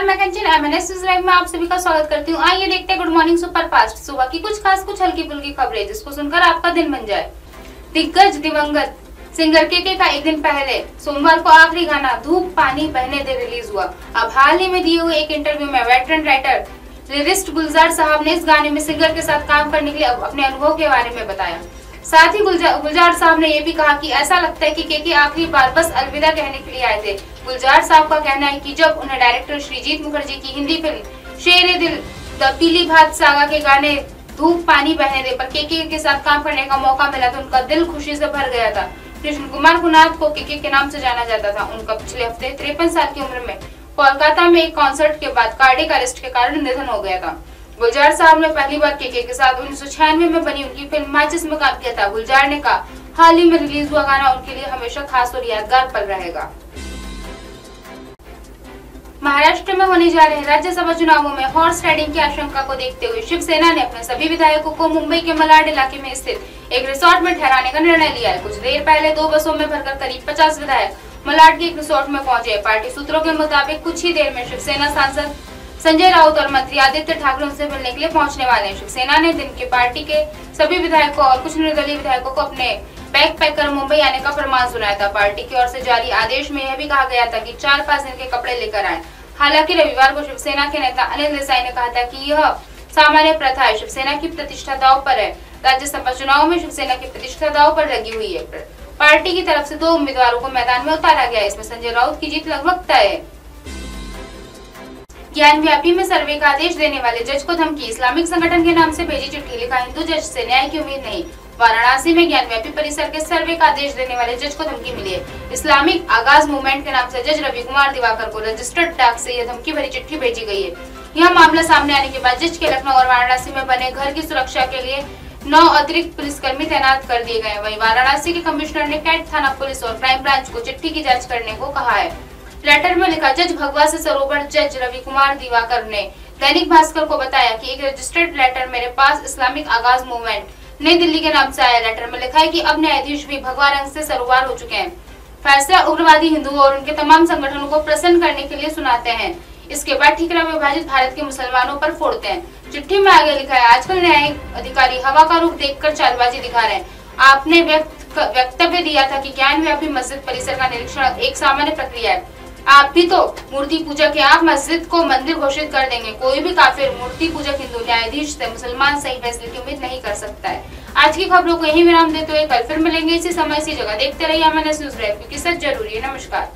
नमस्कार मैं कंचन MNS live में आप सभी का स्वागत करती हूँ। आइए देखते हैं गुड मॉर्निंग सुपर फास्ट सुबह की कुछ खास, कुछ हल्की फुल्की खबरें, जिसको सुनकर आपका दिन बन जाए। दिग्गज दिवंगत सिंगर केके का एक दिन पहले सोमवार को आखिरी गाना, धूप पानी बहने दे रिलीज़ हुआ। अब हाल ही में दिए हुए एक इंटरव्यू में वेटरन राइटर लिरिस्ट गुलजार साहब ने इस गाने में सिंगर के साथ काम करने के लिए अपने अनुभव के बारे में बताया। साथ ही गुलजार साहब ने ये भी कहा कि ऐसा लगता है कि केके आखिरी बार बस अलविदा कहने के लिए आए थे। गुलजार साहब का कहना है कि जब उन्हें डायरेक्टर श्रीजीत मुखर्जी की हिंदी फ़िल्म शेर दिल, द पीली भात सागा के गाने धूप पानी बहने पर केके के साथ काम करने का मौका मिला तो उनका दिल खुशी से भर गया था। कृष्ण कुमार गुनाथ को केके के नाम से जाना जाता था। उनका पिछले हफ़्ते तिरपन साल की उम्र में कोलकाता में एक कॉन्सर्ट के बाद कार्डिक अरेस्ट के कारण निधन हो गया था। गुलजार साहब ने पहली बार केके के साथ उन्नीस सौ छियानवे में बनी उनकी फ़िल्म मैचेस में काम किया था। गुलजार ने कहा, हाल ही में रिलीज़ हुआ गाना उनके लिए हमेशा खास और यादगार पल रहेगा। महाराष्ट्र में होने जा रहे राज्यसभा चुनावों में हॉर्स राइडिंग की आशंका को देखते हुए शिवसेना ने अपने सभी विधायकों को मुंबई के मलाड इलाके में स्थित एक रिसोर्ट में ठहराने का निर्णय लिया है। कुछ देर पहले दो बसों में भरकर करीब पचास विधायक मलाड के एक रिसोर्ट में पहुँचे। पार्टी सूत्रों के मुताबिक, कुछ ही देर में शिवसेना सांसद संजय राउत और मंत्री आदित्य ठाकरे उनसे मिलने के लिए पहुँचने वाले हैं। शिवसेना ने दिन के पार्टी के सभी विधायकों और कुछ निर्दलीय विधायकों को अपने बैग पैक कर मुंबई आने का फरमान सुनाया था। पार्टी की ओर से जारी आदेश में यह भी कहा गया था कि चार पाँच दिन के कपड़े लेकर आए। हालाँकि रविवार को शिवसेना के नेता अनिल देसाई ने कहा था कि यह सामान्य प्रथा है। शिवसेना की प्रतिष्ठा दाव पर है। राज्यसभा चुनाव में शिवसेना की प्रतिष्ठा दाव पर लगी हुई है। पार्टी की तरफ़ से दो उम्मीदवारों को मैदान में उतारा गया इसमें संजय राउत की जीत लगभग तय है। ज्ञान व्यापी में सर्वे का आदेश देने वाले जज को धमकी। इस्लामिक संगठन के नाम से भेजी चिट्ठी लिखा हिंदू जज से न्याय की उम्मीद नहीं। वाराणसी में ज्ञान व्यापी परिसर के सर्वे का आदेश देने वाले जज को धमकी मिली है। इस्लामिक आगाज़ मूवमेंट के नाम से जज रवि कुमार दिवाकर को रजिस्टर्ड डाक से यह धमकी भरी चिट्ठी भेजी गई है। यह मामला सामने आने के बाद जज के लखनऊ और वाराणसी में बने घर की सुरक्षा के लिए नौ अतिरिक्त पुलिसकर्मी तैनात कर दिए गए वहीं वाराणसी के कमिश्नर ने कैट थाना पुलिस और क्राइम ब्रांच को चिट्ठी की जाँच करने को कहा है। लेटर में लिखा, जज भगवा से सरोवर जज रवि कुमार दिवाकर ने दैनिक भास्कर को बताया कि एक रजिस्टर्ड लेटर मेरे पास इस्लामिक आगाज़ मूवमेंट नई दिल्ली के नाम से आया लेटर में लिखा है कि अब न्यायाधीश भी भगवा रंग से सरोवर हो चुके हैं। फैसला उग्रवादी हिंदुओं और उनके तमाम संगठनों को प्रसन्न करने के लिए सुनाते हैं। इसके बाद ठीकरा विभाजित भारत के मुसलमानों पर फोड़ते हैं। चिट्ठी में आगे लिखा है, आजकल न्यायिक अधिकारी हवा का रुख देखकर चालबाजी दिखा रहे हैं। आपने वक्तव्य दिया था कि ज्ञान व्यापी मस्जिद परिसर का निरीक्षण एक सामान्य प्रक्रिया है। आप भी तो मूर्ति पूजा के आप मस्जिद को मंदिर घोषित कर देंगे। कोई भी काफिर मूर्ति पूजक हिंदू न्यायाधीश से मुसलमान सही फैसले की उम्मीद नहीं कर सकता है। आज की खबरों को यही विराम देते हुए कल फिर मिलेंगे इसी समय इसी जगह। देखते रहिए हमारे न्यूज़ ब्रेक क्योंकि सच ज़रूरी है। नमस्कार।